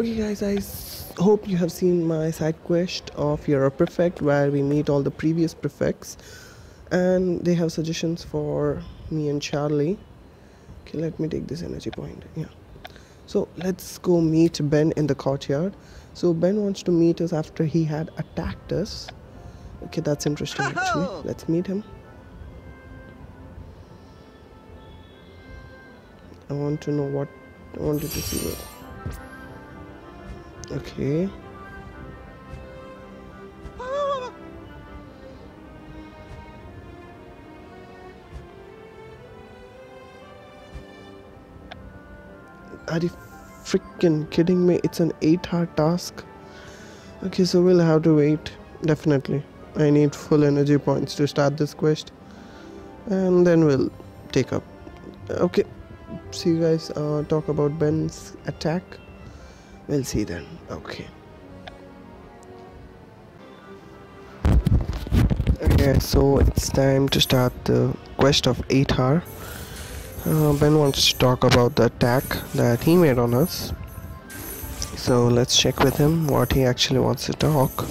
Okay, guys, I hope you have seen my side quest of You're a Prefect where we meet all the previous prefects and they have suggestions for me and Charlie. Okay, let me take this energy point. Yeah. So let's go meet Ben in the courtyard. So Ben wants to meet us after he had attacked us. Okay, that's interesting actually. Let's meet him. I want to know what I wanted to see what. Okay. Are you freaking kidding me? It's an 8 hour task. Okay, so we'll have to wait. Definitely. I need full energy points to start this quest. And then we'll take up. Okay. See you guys uh, talk about Ben's attack. We'll see then. Okay. Okay, so it's time to start the quest of 8 hour. Uh, ben wants to talk about the attack that he made on us. So let's check with him what he actually wants to talk.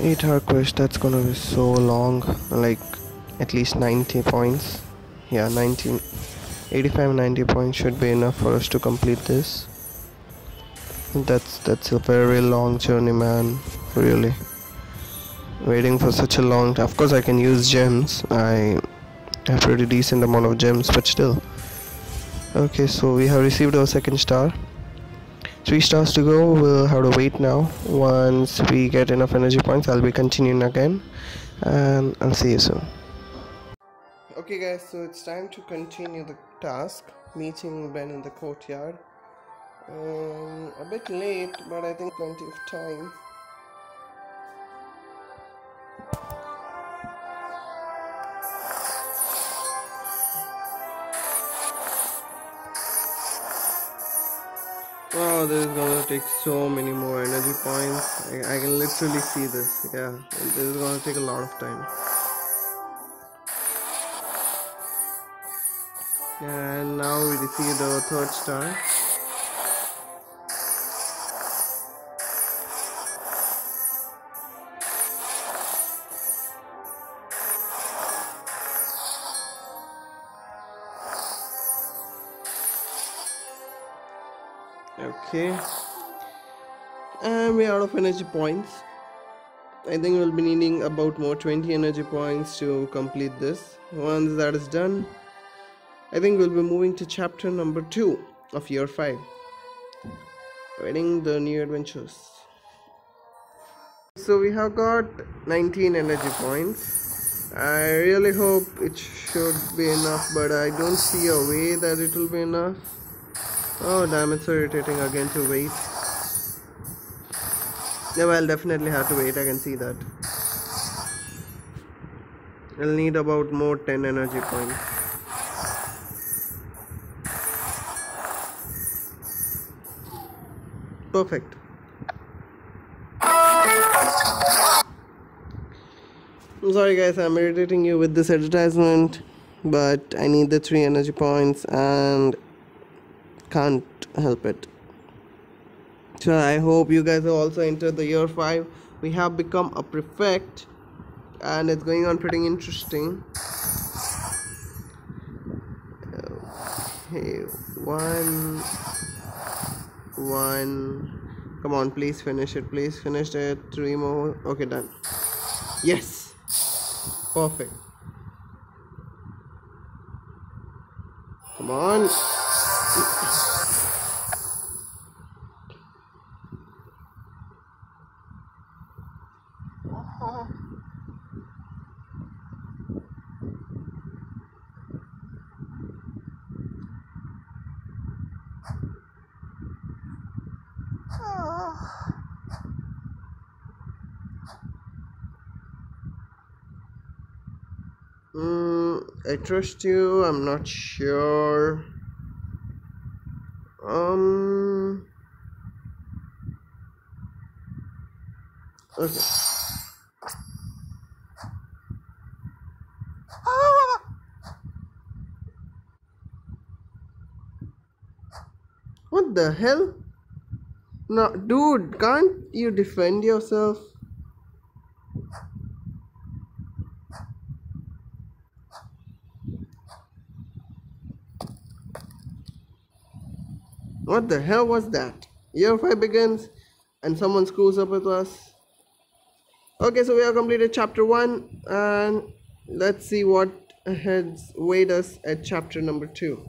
Eight hour quest that's gonna be so long, like at least 90 points. Yeah, 19, 85 90 points should be enough for us to complete this. That's that's a very long journey, man. Really waiting for such a long time. Of course, I can use gems. I have pretty decent amount of gems, but still. Okay, so we have received our second star. Three stars to go. We'll have to wait now. Once we get enough energy points, I'll be continuing again, and I'll see you soon. Okay, guys. So it's time to continue the task. Meeting Ben in the courtyard. Um, a bit late, but I think plenty of time. Wow, this is gonna take so many more energy points. I, I can literally see this. Yeah, this is gonna take a lot of time. And now we receive the third star. Okay. And we're out of energy points. I think we'll be needing about more 20 energy points to complete this. Once that is done, I think we'll be moving to chapter number 2 of year 5. Waiting the new adventures. So we have got 19 energy points. I really hope it should be enough, but I don't see a way that it will be enough. Oh damn, it's so irritating again to wait. Yeah, well, I'll definitely have to wait, I can see that. I'll need about more 10 energy points. Perfect. I'm sorry guys, I'm irritating you with this advertisement, but I need the 3 energy points and can't help it. So I hope you guys have also entered the year 5. We have become a prefect and it's going on pretty interesting. Okay, one, one. Come on, please finish it. Please finish it. Three more. Okay, done. Yes, perfect. Come on. Mm, I trust you. I'm not sure. Um. Okay. What the hell? No, dude, can't you defend yourself? What the hell was that? Year 5 begins and someone screws up with us. Okay, so we have completed chapter 1 and let's see what heads wait us at chapter number 2.